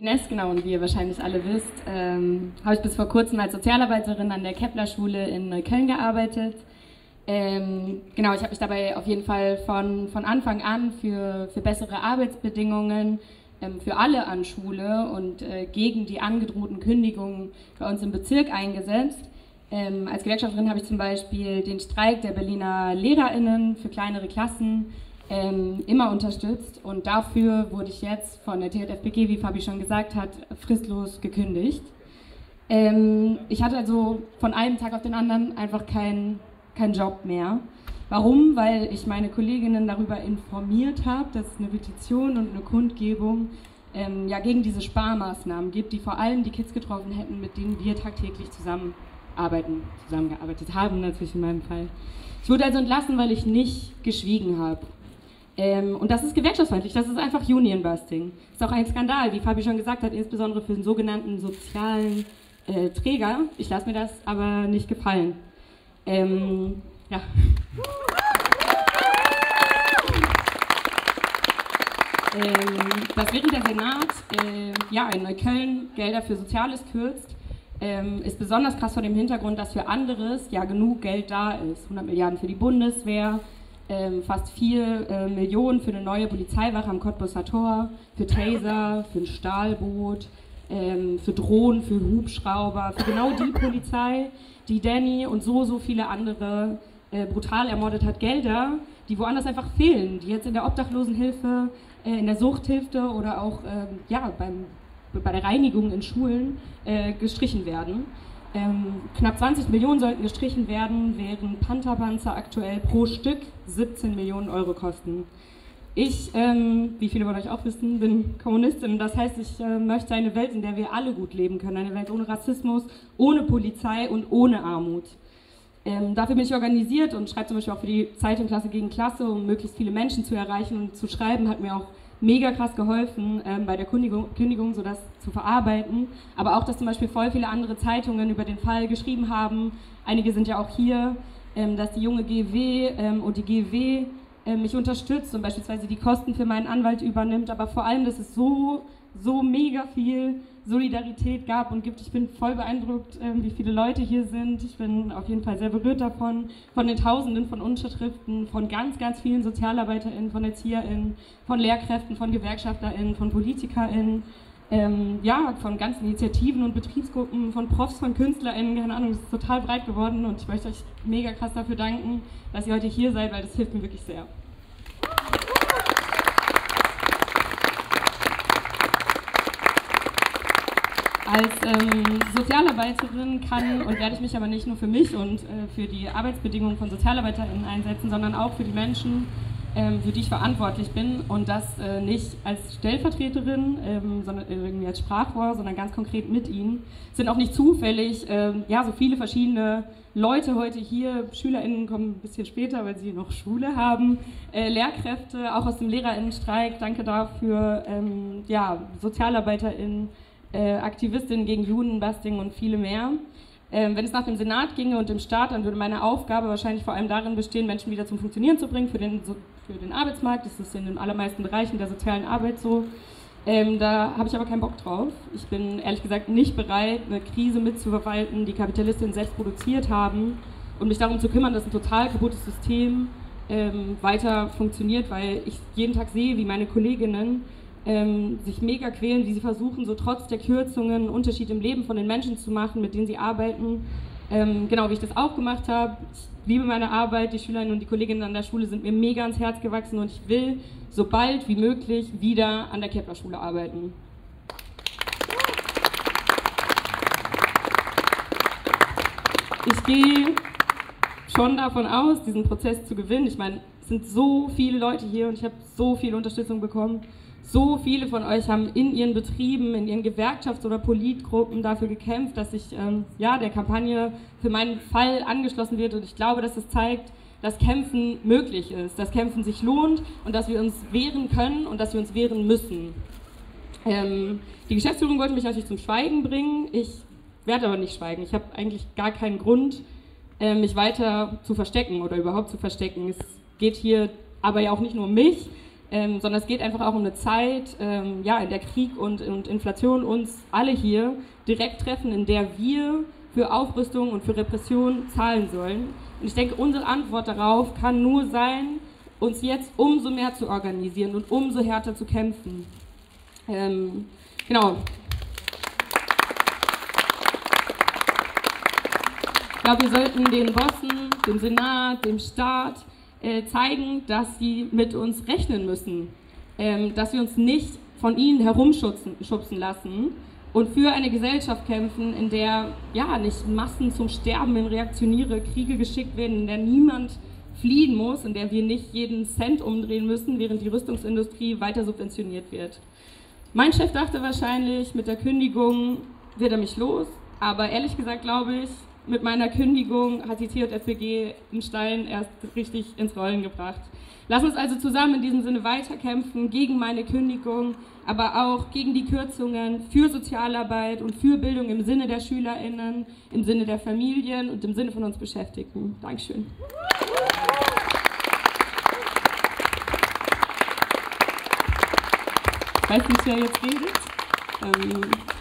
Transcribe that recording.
Ines, genau, und wie ihr wahrscheinlich alle wisst, ähm, habe ich bis vor kurzem als Sozialarbeiterin an der Kepler-Schule in Neukölln gearbeitet. Ähm, genau, ich habe mich dabei auf jeden Fall von, von Anfang an für, für bessere Arbeitsbedingungen ähm, für alle an Schule und äh, gegen die angedrohten Kündigungen bei uns im Bezirk eingesetzt. Ähm, als Gewerkschafterin habe ich zum Beispiel den Streik der Berliner LehrerInnen für kleinere Klassen ähm, immer unterstützt und dafür wurde ich jetzt von der TFBG, wie Fabi schon gesagt hat, fristlos gekündigt. Ähm, ich hatte also von einem Tag auf den anderen einfach keinen kein Job mehr. Warum? Weil ich meine Kolleginnen darüber informiert habe, dass es eine Petition und eine Kundgebung ähm, ja, gegen diese Sparmaßnahmen gibt, die vor allem die Kids getroffen hätten, mit denen wir tagtäglich zusammenarbeiten, zusammengearbeitet haben, natürlich in meinem Fall. Ich wurde also entlassen, weil ich nicht geschwiegen habe. Ähm, und das ist gewerkschaftsfeindlich, das ist einfach Unionbusting. Ist auch ein Skandal, wie Fabi schon gesagt hat, insbesondere für den sogenannten sozialen äh, Träger. Ich lasse mir das aber nicht gefallen. Ähm, ja. Ähm, dass während der Senat äh, ja, in Neukölln Gelder für Soziales kürzt, ähm, ist besonders krass vor dem Hintergrund, dass für anderes ja genug Geld da ist. 100 Milliarden für die Bundeswehr, ähm, fast 4 äh, Millionen für eine neue Polizeiwache am Cottbusser Tor, für Taser, für ein Stahlboot, ähm, für Drohnen, für Hubschrauber, für genau die Polizei, die Danny und so, so viele andere äh, brutal ermordet hat. Gelder, die woanders einfach fehlen, die jetzt in der Obdachlosenhilfe, äh, in der Suchthilfe oder auch ähm, ja, beim, bei der Reinigung in Schulen äh, gestrichen werden. Ähm, knapp 20 Millionen sollten gestrichen werden, während Pantherpanzer aktuell pro Stück 17 Millionen Euro kosten. Ich, ähm, wie viele von euch auch wissen, bin Kommunistin. Das heißt, ich äh, möchte eine Welt, in der wir alle gut leben können. Eine Welt ohne Rassismus, ohne Polizei und ohne Armut. Ähm, dafür bin ich organisiert und schreibe zum Beispiel auch für die Zeitung Klasse gegen Klasse, um möglichst viele Menschen zu erreichen und zu schreiben, hat mir auch mega krass geholfen ähm, bei der Kündigung, Kündigung, so das zu verarbeiten. Aber auch, dass zum Beispiel voll viele andere Zeitungen über den Fall geschrieben haben. Einige sind ja auch hier, ähm, dass die junge GW ähm, und die GW ähm, mich unterstützt und beispielsweise die Kosten für meinen Anwalt übernimmt. Aber vor allem, dass es so, so mega viel Solidarität gab und gibt. Ich bin voll beeindruckt, ähm, wie viele Leute hier sind. Ich bin auf jeden Fall sehr berührt davon, von den Tausenden von Unterschriften, von ganz, ganz vielen SozialarbeiterInnen, von ErzieherInnen, von Lehrkräften, von GewerkschafterInnen, von PolitikerInnen. Ähm, ja, von ganzen Initiativen und Betriebsgruppen, von Profs, von KünstlerInnen, keine Ahnung, es ist total breit geworden und ich möchte euch mega krass dafür danken, dass ihr heute hier seid, weil das hilft mir wirklich sehr. Als ähm, Sozialarbeiterin kann und werde ich mich aber nicht nur für mich und äh, für die Arbeitsbedingungen von SozialarbeiterInnen einsetzen, sondern auch für die Menschen, ähm, für die ich verantwortlich bin und das äh, nicht als Stellvertreterin, ähm, sondern irgendwie als Sprachrohr, sondern ganz konkret mit ihnen. Es sind auch nicht zufällig ähm, ja, so viele verschiedene Leute heute hier. SchülerInnen kommen ein bisschen später, weil sie noch Schule haben. Äh, Lehrkräfte, auch aus dem LehrerInnenstreik, danke dafür. Ähm, ja, SozialarbeiterInnen äh, Aktivistin gegen Judenbusting und viele mehr. Ähm, wenn es nach dem Senat ginge und dem Staat, dann würde meine Aufgabe wahrscheinlich vor allem darin bestehen, Menschen wieder zum Funktionieren zu bringen für den, so, für den Arbeitsmarkt. Das ist in den allermeisten Bereichen der sozialen Arbeit so. Ähm, da habe ich aber keinen Bock drauf. Ich bin ehrlich gesagt nicht bereit, eine Krise mitzuverwalten, die Kapitalistinnen selbst produziert haben und mich darum zu kümmern, dass ein total kaputtes System ähm, weiter funktioniert, weil ich jeden Tag sehe, wie meine Kolleginnen ähm, sich mega quälen, wie sie versuchen, so trotz der Kürzungen einen Unterschied im Leben von den Menschen zu machen, mit denen sie arbeiten. Ähm, genau wie ich das auch gemacht habe. Ich liebe meine Arbeit, die Schülerinnen und die Kolleginnen an der Schule sind mir mega ans Herz gewachsen und ich will so bald wie möglich wieder an der Kepler-Schule arbeiten. Ich gehe schon davon aus, diesen Prozess zu gewinnen. Ich meine, es sind so viele Leute hier und ich habe so viel Unterstützung bekommen. So viele von euch haben in ihren Betrieben, in ihren Gewerkschafts- oder Politgruppen dafür gekämpft, dass sich ähm, ja, der Kampagne für meinen Fall angeschlossen wird. Und ich glaube, dass es zeigt, dass Kämpfen möglich ist, dass Kämpfen sich lohnt und dass wir uns wehren können und dass wir uns wehren müssen. Ähm, die Geschäftsführung wollte mich natürlich zum Schweigen bringen. Ich werde aber nicht schweigen. Ich habe eigentlich gar keinen Grund, äh, mich weiter zu verstecken oder überhaupt zu verstecken. Es geht hier aber ja auch nicht nur um mich, ähm, sondern es geht einfach auch um eine Zeit, ähm, ja, in der Krieg und, und Inflation uns alle hier direkt treffen, in der wir für Aufrüstung und für Repression zahlen sollen. Und ich denke, unsere Antwort darauf kann nur sein, uns jetzt umso mehr zu organisieren und umso härter zu kämpfen. Ähm, genau. Ich glaube, wir sollten den Bossen, dem Senat, dem Staat äh, zeigen, dass sie mit uns rechnen müssen, ähm, dass wir uns nicht von ihnen herumschubsen lassen und für eine Gesellschaft kämpfen, in der ja nicht Massen zum Sterben in reaktionäre Kriege geschickt werden, in der niemand fliehen muss, in der wir nicht jeden Cent umdrehen müssen, während die Rüstungsindustrie weiter subventioniert wird. Mein Chef dachte wahrscheinlich, mit der Kündigung wird er mich los, aber ehrlich gesagt glaube ich, mit meiner Kündigung hat die TJFPG den Stein erst richtig ins Rollen gebracht. Lass uns also zusammen in diesem Sinne weiterkämpfen gegen meine Kündigung, aber auch gegen die Kürzungen für Sozialarbeit und für Bildung im Sinne der SchülerInnen, im Sinne der Familien und im Sinne von uns Beschäftigten. Dankeschön. Ich weiß nicht, wer jetzt redet. Ähm